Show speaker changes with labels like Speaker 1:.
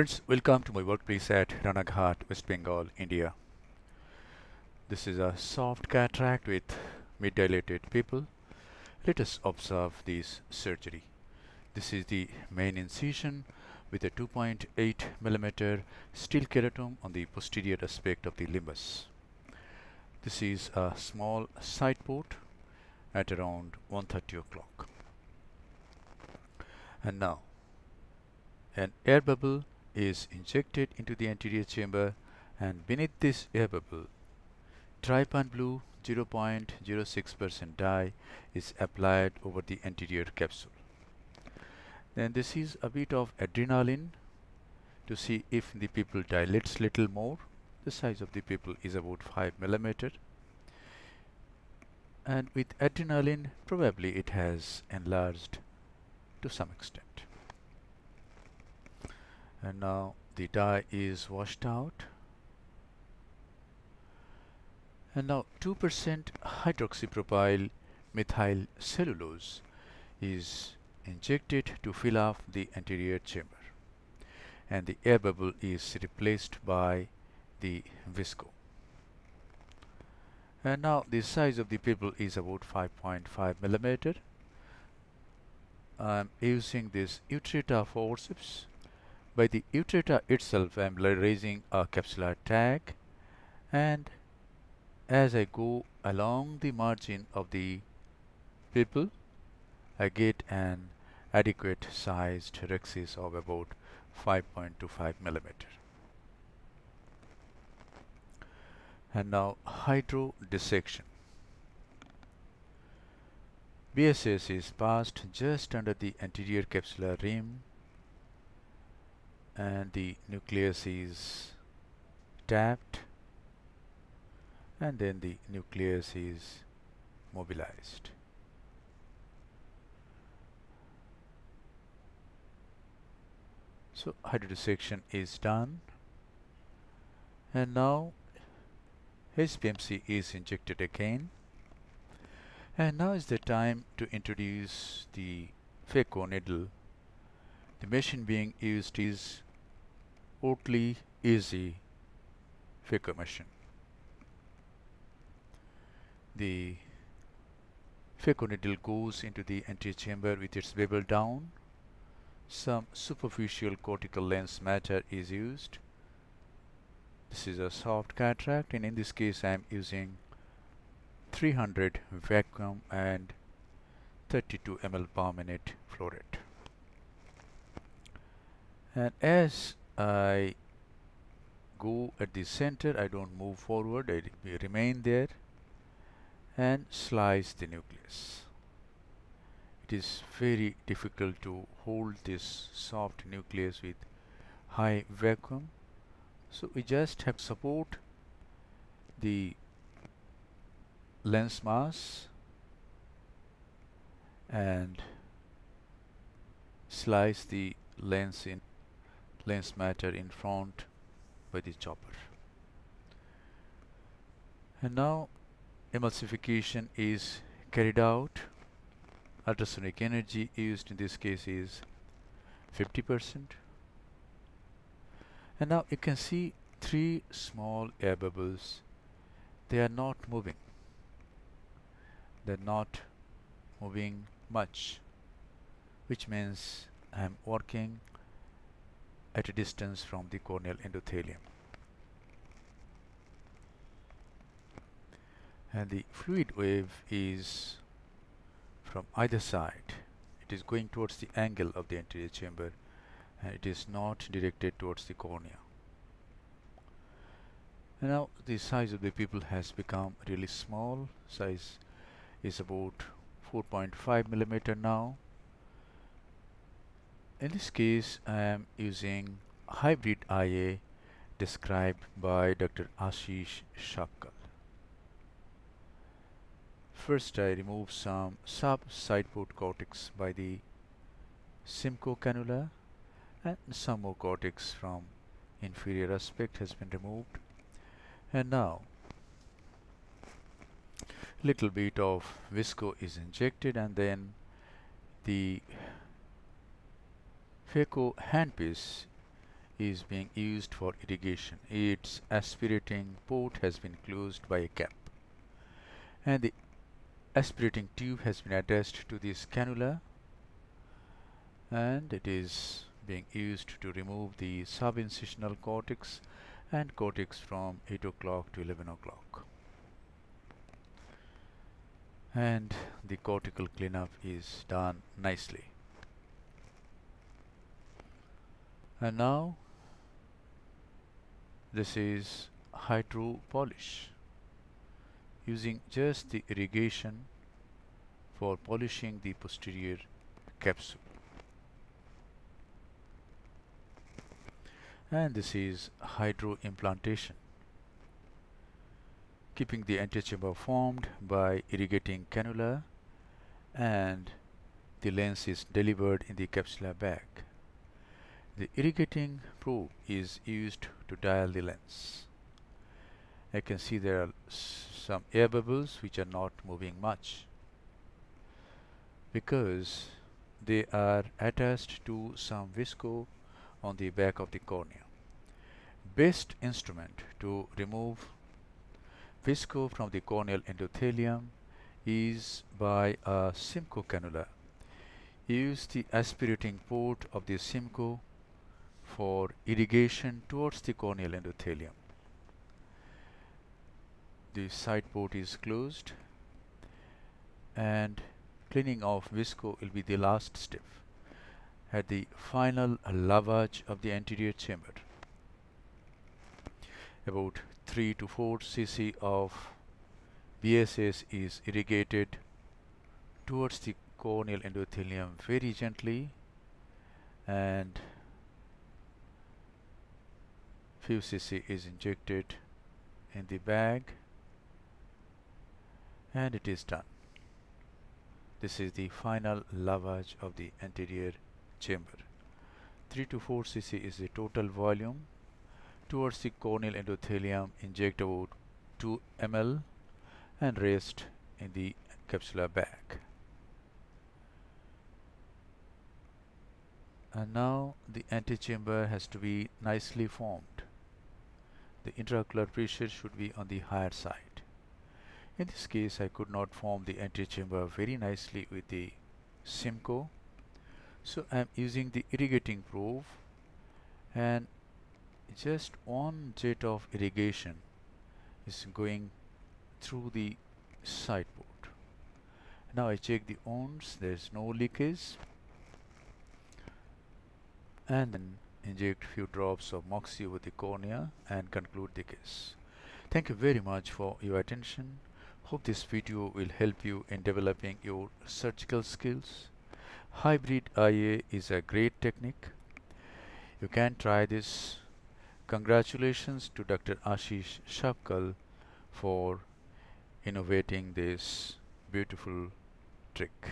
Speaker 1: Friends, welcome to my workplace at Ranaghat, West Bengal, India. This is a soft cataract with mid-dilated pupil. Let us observe this surgery. This is the main incision with a 2.8 millimeter steel keratome on the posterior aspect of the limbus. This is a small side port at around 1.30 o'clock. And now, an air bubble is injected into the anterior chamber and beneath this air bubble, trypan blue 0.06% dye is applied over the anterior capsule. Then this is a bit of adrenaline to see if the pupil dilates little more. The size of the pupil is about 5 millimeter and with adrenaline probably it has enlarged to some extent and now the dye is washed out. And now 2% hydroxypropyl methyl cellulose is injected to fill up the anterior chamber. And the air bubble is replaced by the visco. And now the size of the pupil is about 5.5 millimeter. I'm using this Utrata forceps by the Utrata itself I am raising a capsular tag and as I go along the margin of the pupil I get an adequate sized rhexis of about 5.25 millimeter. And now hydro dissection. BSS is passed just under the anterior capsular rim and the nucleus is tapped and then the nucleus is mobilized. So hydrodissection is done and now HPMC is injected again and now is the time to introduce the phaco needle. The machine being used is Oertli Easy phaco machine. The phaco needle goes into the antechamber with its bevel down some superficial cortical lens matter is used. This is a soft cataract and in this case I am using 300 vacuum and 32 ml per minute flow rate. And as I go at the center, I don't move forward, I remain there and slice the nucleus. It is very difficult to hold this soft nucleus with high vacuum. So we just have support the lens mass and slice the lens in lens matter in front by the chopper. And now emulsification is carried out. Ultrasonic energy used in this case is 50% and now you can see three small air bubbles. They are not moving. They're not moving much which means I am working at a distance from the corneal endothelium. And the fluid wave is from either side. It is going towards the angle of the anterior chamber and it is not directed towards the cornea. And now the size of the pupil has become really small. Size is about 4.5 millimeter now in this case I am using hybrid IA described by Dr. Ashish Shakkal First I remove some sub-side cortex by the Simcoe cannula and some more cortex from inferior aspect has been removed and now little bit of visco is injected and then the phaco handpiece is being used for irrigation. Its aspirating port has been closed by a cap. And the aspirating tube has been attached to this cannula and it is being used to remove the subincisional cortex and cortex from 8 o'clock to 11 o'clock. And the cortical cleanup is done nicely and now this is hydro polish using just the irrigation for polishing the posterior capsule. And this is hydro implantation keeping the antechamber formed by irrigating cannula and the lens is delivered in the capsular bag the irrigating probe is used to dial the lens. I can see there are some air bubbles which are not moving much because they are attached to some visco on the back of the cornea. Best instrument to remove visco from the corneal endothelium is by a Simcoe cannula. Use the aspirating port of the Simcoe for irrigation towards the corneal endothelium. The side port is closed and cleaning of visco will be the last step at the final lavage of the anterior chamber. About 3 to 4 cc of BSS is irrigated towards the corneal endothelium very gently and few cc is injected in the bag and it is done. This is the final lavage of the anterior chamber. 3 to 4 cc is the total volume. Towards the corneal endothelium inject about 2 ml and rest in the capsular bag. And now the antechamber has to be nicely formed the intraocular pressure should be on the higher side. In this case I could not form the antechamber very nicely with the Simcoe. so I am using the irrigating probe and just one jet of irrigation is going through the side port. Now I check the wounds, there is no leakage and then inject few drops of moxie over the cornea and conclude the case. Thank you very much for your attention. Hope this video will help you in developing your surgical skills. Hybrid IA is a great technique. You can try this. Congratulations to Dr. Ashish Shapkal for innovating this beautiful trick.